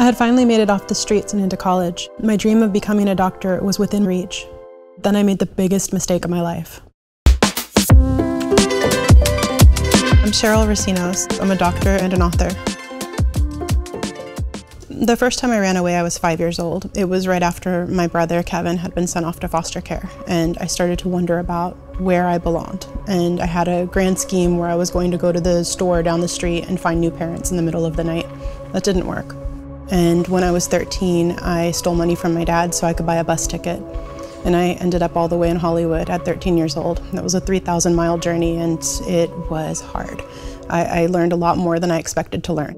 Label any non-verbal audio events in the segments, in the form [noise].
I had finally made it off the streets and into college. My dream of becoming a doctor was within reach. Then I made the biggest mistake of my life. I'm Sheryl Recinos. I'm a doctor and an author. The first time I ran away, I was five years old. It was right after my brother, Kevin, had been sent off to foster care, and I started to wonder about where I belonged. And I had a grand scheme where I was going to go to the store down the street and find new parents in the middle of the night. That didn't work. And when I was 13, I stole money from my dad so I could buy a bus ticket. And I ended up all the way in Hollywood at 13 years old. That was a 3,000 mile journey and it was hard. I, I learned a lot more than I expected to learn.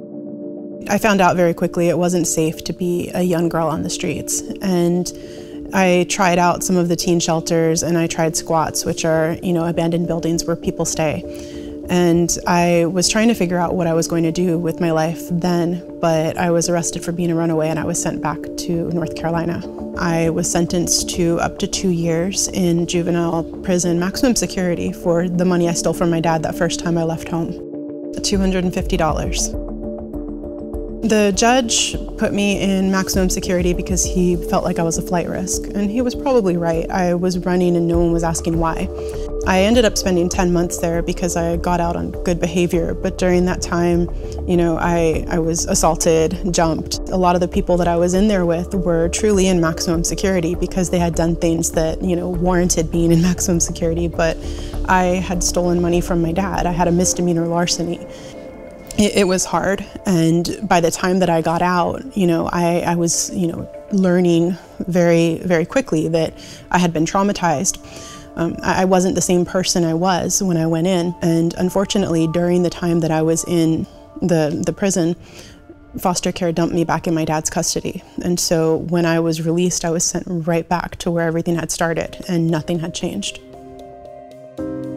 I found out very quickly it wasn't safe to be a young girl on the streets. And I tried out some of the teen shelters and I tried squats, which are, you know, abandoned buildings where people stay. And I was trying to figure out what I was going to do with my life then, but I was arrested for being a runaway and I was sent back to North Carolina. I was sentenced to up to two years in juvenile prison, maximum security, for the money I stole from my dad that first time I left home. $250. The judge put me in maximum security because he felt like I was a flight risk, and he was probably right. I was running and no one was asking why. I ended up spending 10 months there because I got out on good behavior, but during that time, you know, I, I was assaulted, jumped. A lot of the people that I was in there with were truly in maximum security because they had done things that, you know, warranted being in [laughs] maximum security, but I had stolen money from my dad. I had a misdemeanor larceny it, it, was hard. And by the time that I got out, you know, I, I was, you know, learning very, very quickly that I had been traumatized. Um, I, wasn't the same person I was when I went in. And unfortunately, during the time that I was in the, the prison, foster care dumped me back in my dad's custody. And so when I was released, I was sent right back to where everything had started and nothing had changed.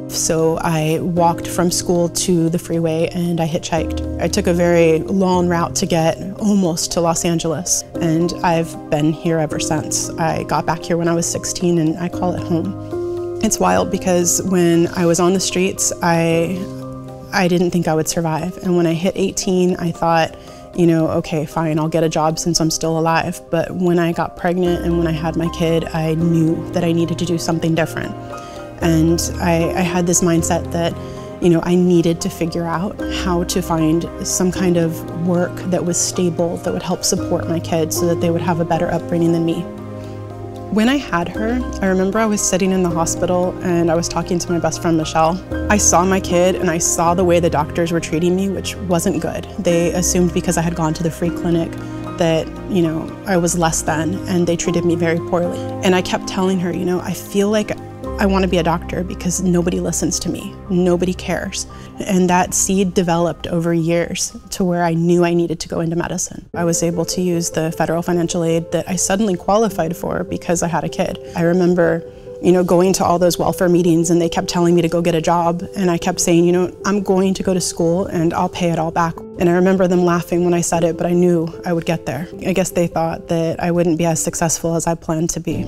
So I walked from school to the freeway and I hitchhiked. I took a very long route to get almost to Los Angeles and I've been here ever since. I got back here when I was 16 and I call it home. It's wild because when I was on the streets, I, I didn't think I would survive. And when I hit 18, I thought, you know, okay, fine, I'll get a job since I'm still alive. But when I got pregnant and when I had my kid, I knew that I needed to do something different. And I, I had this mindset that, you know, I needed to figure out how to find some kind of work that was stable, that would help support my kids so that they would have a better upbringing than me. When I had her, I remember I was sitting in the hospital and I was talking to my best friend Michelle. I saw my kid and I saw the way the doctors were treating me, which wasn't good. They assumed because I had gone to the free clinic that, you know, I was less than and they treated me very poorly. And I kept telling her, you know, I feel like I want to be a doctor because nobody listens to me, nobody cares. And that seed developed over years to where I knew I needed to go into medicine. I was able to use the federal financial aid that I suddenly qualified for because I had a kid. I remember you know, going to all those welfare meetings and they kept telling me to go get a job. And I kept saying, you know, I'm going to go to school and I'll pay it all back. And I remember them laughing when I said it, but I knew I would get there. I guess they thought that I wouldn't be as successful as I planned to be.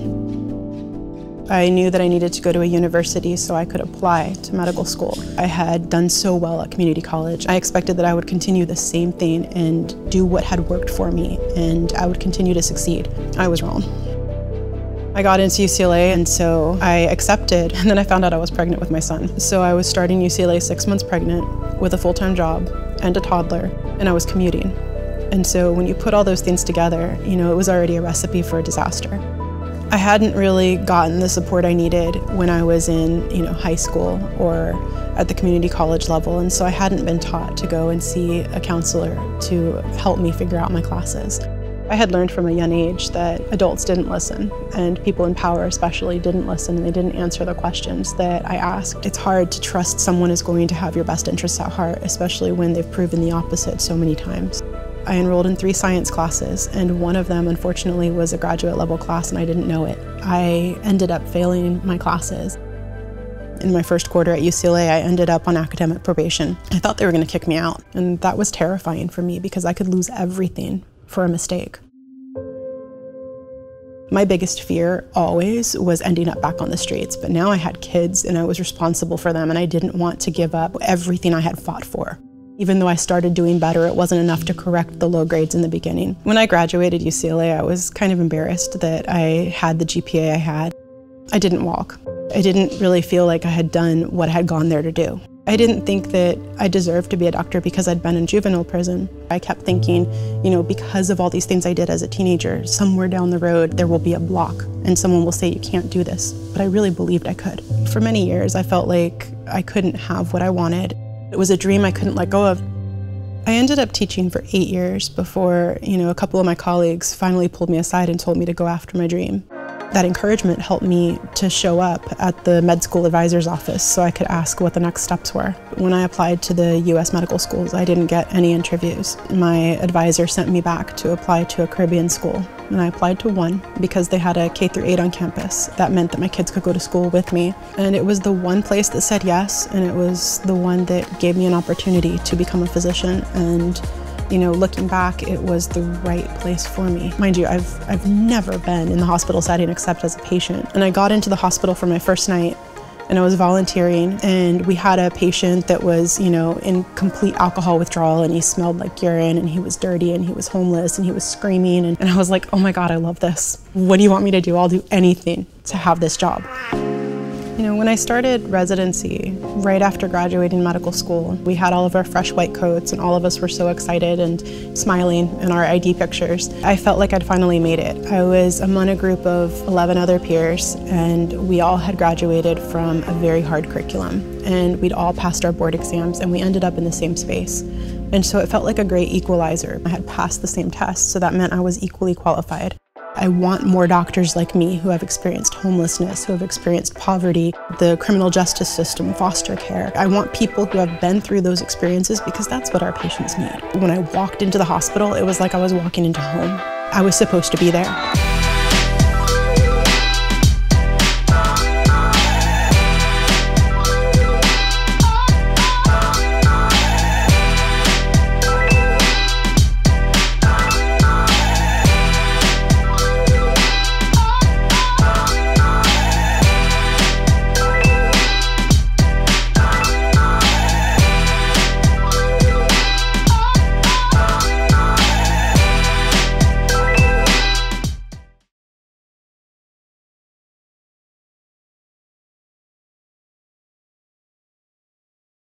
I knew that I needed to go to a university so I could apply to medical school. I had done so well at community college. I expected that I would continue the same thing and do what had worked for me and I would continue to succeed. I was wrong. I got into UCLA and so I accepted and then I found out I was pregnant with my son. So I was starting UCLA six months pregnant with a full-time job and a toddler and I was commuting. And so when you put all those things together, you know, it was already a recipe for a disaster. I hadn't really gotten the support I needed when I was in, you know, high school or at the community college level, and so I hadn't been taught to go and see a counselor to help me figure out my classes. I had learned from a young age that adults didn't listen, and people in power especially didn't listen and they didn't answer the questions that I asked. It's hard to trust someone is going to have your best interests at heart, especially when they've proven the opposite so many times. I enrolled in three science classes, and one of them, unfortunately, was a graduate level class, and I didn't know it. I ended up failing my classes. In my first quarter at UCLA, I ended up on academic probation. I thought they were going to kick me out, and that was terrifying for me because I could lose everything for a mistake. My biggest fear always was ending up back on the streets, but now I had kids and I was responsible for them, and I didn't want to give up everything I had fought for. Even though I started doing better, it wasn't enough to correct the low grades in the beginning. When I graduated UCLA, I was kind of embarrassed that I had the GPA I had. I didn't walk. I didn't really feel like I had done what I had gone there to do. I didn't think that I deserved to be a doctor because I'd been in juvenile prison. I kept thinking, you know, because of all these things I did as a teenager, somewhere down the road there will be a block and someone will say you can't do this. But I really believed I could. For many years, I felt like I couldn't have what I wanted. It was a dream I couldn't let go of. I ended up teaching for eight years before, you know, a couple of my colleagues finally pulled me aside and told me to go after my dream. That encouragement helped me to show up at the med school advisor's office so I could ask what the next steps were. When I applied to the US medical schools, I didn't get any interviews. My advisor sent me back to apply to a Caribbean school, and I applied to one because they had a K through 8 on campus. That meant that my kids could go to school with me. And it was the one place that said yes, and it was the one that gave me an opportunity to become a physician and you know, looking back, it was the right place for me. Mind you, I've, I've never been in the hospital setting except as a patient. And I got into the hospital for my first night and I was volunteering and we had a patient that was, you know, in complete alcohol withdrawal and he smelled like urine and he was dirty and he was homeless and he was screaming and, and I was like, oh my God, I love this. What do you want me to do? I'll do anything to have this job. You know, when I started residency, right after graduating medical school, we had all of our fresh white coats and all of us were so excited and smiling in our ID pictures. I felt like I'd finally made it. I was among a group of 11 other peers and we all had graduated from a very hard curriculum and we'd all passed our board exams and we ended up in the same space. And so it felt like a great equalizer. I had passed the same test, so that meant I was equally qualified. I want more doctors like me who have experienced homelessness, who have experienced poverty, the criminal justice system, foster care. I want people who have been through those experiences because that's what our patients need. When I walked into the hospital, it was like I was walking into home. I was supposed to be there.